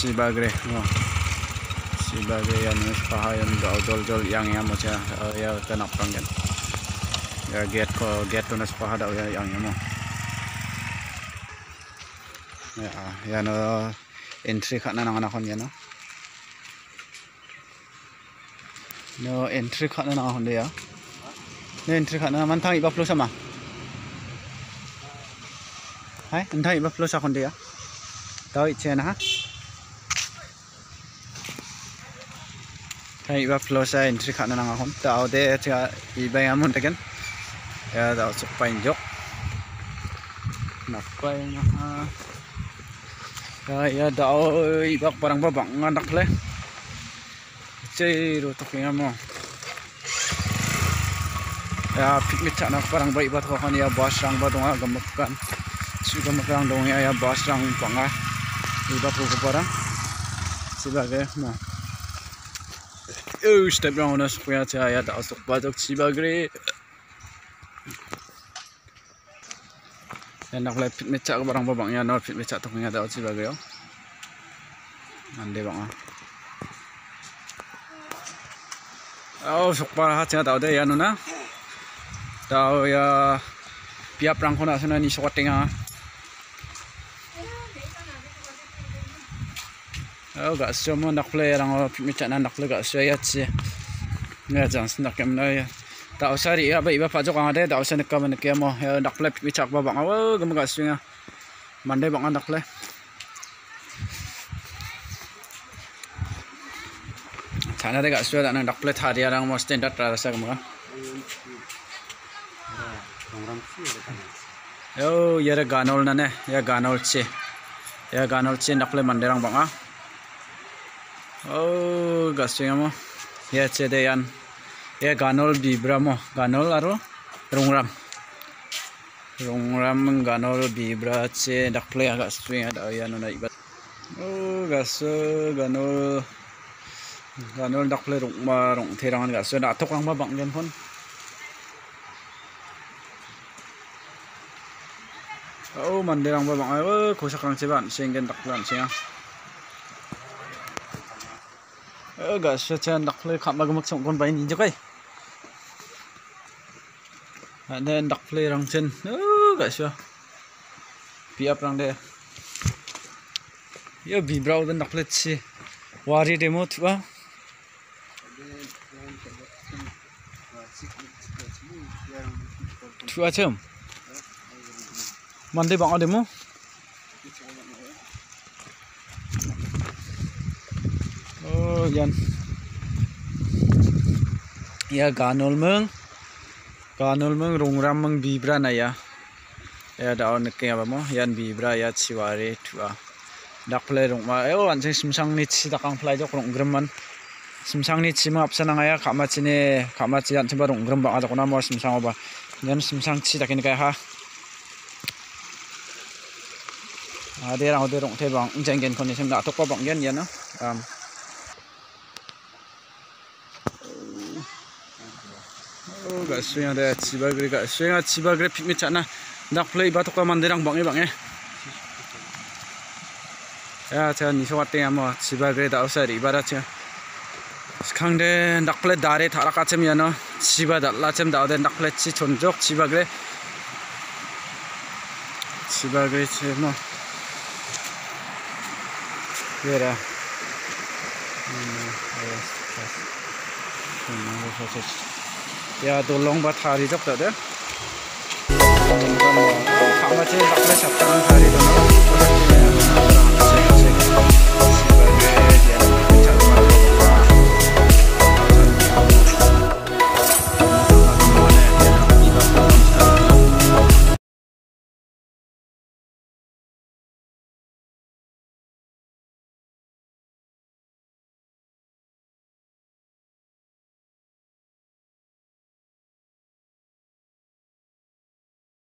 Sibagre no. Sibagre ya nus pahayan do dol dol yang ya mo cha ya tanak panggen ya get ko get to nas pahada ya yang ya mo ya ya no entry khana nang na khon ya no no entry khana nang hon ya no entry khana man thang iba flow sama hai entang iba flow sa kon ya tao ichen ha Kaya iba flow sa entry khana nang de, at saka iba yung amun taken ya tao sa pain jok. Napai na ha. Ya da ibak parang babang nga nakle. le cei to kaya mo ya, ya pikmit sa nak parang ba iba to kaya ya bas lang ba donga gamak kan. Su gamak dong kan, donga ya bas rang banga ibak ko parang sebagai nah Stäbler on a square tier ya da sok pa tok chi bagre dan nak lai fit mecak barang babang ya nol fit mecak tok ngada chi bagre yo mande bang Oh, sok parah hati tahu deh ya nuna. Tahu ya biar perang kena sana ni sok tengah. Oh, gak sio mo nak play rang fit mecha na nak le gak sio ya chi. Nga jang em nơi tạo na đi bây giờ ya ba iba pa jok ang ade da usani ka man ke mo ya nak play fit mecha ba bang. Oh, gam gak sio nga. Mande bang nak play. Chana de gak sio da nak play thari rang mo standard ra sa gam ga. Yo, ya ganol nè, giờ ganol chi. giờ ganol chi nak play mande rằng bang ah. Oh, gasnya mo. Ya cede yan. Ya ganol bibra mo. Ganol aro rungram. Rungram ganol bibra ce dakple agak swing ada ya nuna ibat. Oh, gas ganol ganol dakple rung ma rung terangan gas na tok lang ba bang gen pon. Oh, mandirang ba bang ayo, oh, kusakang ceban singen daklan siya ga sha cha nak le kham mag mak song kon bai ni jakai ane nak le rang chen ga sha bị áp răng đây. Yo bi brau den đặc lê chi. Wari demo thua thua chem mande bang demo Oh, yan. Ya ganol meng. Ganol meng rongram meng bibra na ya. Ya daon neking apa mo? Yan bibra ya ciware tua. Dak play rong ma. Eh oh, wan sing simsang ni ci takang play jok ronggram man. Simsang ni ci ma apsa na ngaya kamat sini kamat ci yan tiba ronggram ba ada kona mo simsang oba. Yan simsang ci dakin kaya ha. Ada orang ada rong tebang. Jangan kondisi nak tok pa bang yan yan na. Um, gak swing ada ciba gre gak swing ada ciba gre pikmi mecana nak play batok ka mandirang bang bangi eh ya cha ni so watte amo ciba gre da usari ibarat cha sekarang nak play dare thara ka chem yano ciba da la chem da de nak play chi chonjok ciba gre ciba gre che no Vera. Mm, yes, yes. Mm, yes, yes. या दोलोंग बा थारि जक्ता दे खामा चे बाखले सप्तान थारि दोना